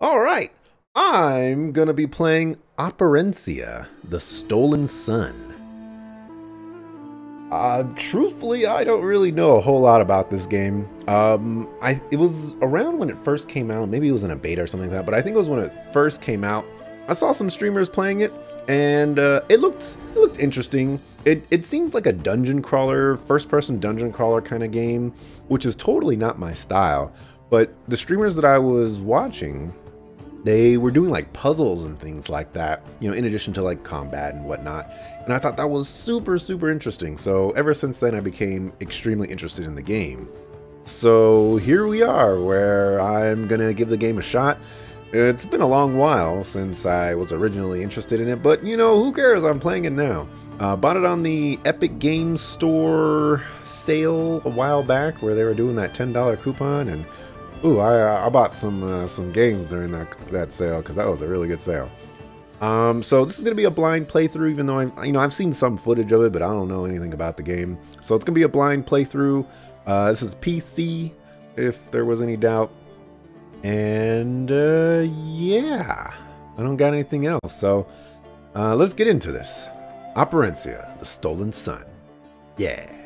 All right, I'm gonna be playing Operencia, The Stolen Sun. Uh, truthfully, I don't really know a whole lot about this game. Um, I it was around when it first came out. Maybe it was in a beta or something like that. But I think it was when it first came out. I saw some streamers playing it, and uh, it looked it looked interesting. It it seems like a dungeon crawler, first person dungeon crawler kind of game, which is totally not my style. But the streamers that I was watching they were doing like puzzles and things like that, you know, in addition to like combat and whatnot. And I thought that was super, super interesting. So ever since then, I became extremely interested in the game. So here we are, where I'm gonna give the game a shot. It's been a long while since I was originally interested in it, but you know, who cares? I'm playing it now. Uh, bought it on the Epic Games Store sale a while back where they were doing that $10 coupon and Ooh, I, I bought some uh, some games during that that sale because that was a really good sale. Um, so this is gonna be a blind playthrough, even though I, you know, I've seen some footage of it, but I don't know anything about the game. So it's gonna be a blind playthrough. Uh, this is PC, if there was any doubt. And uh, yeah, I don't got anything else. So uh, let's get into this. Operencia, the Stolen Sun. Yeah.